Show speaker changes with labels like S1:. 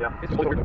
S1: Yeah.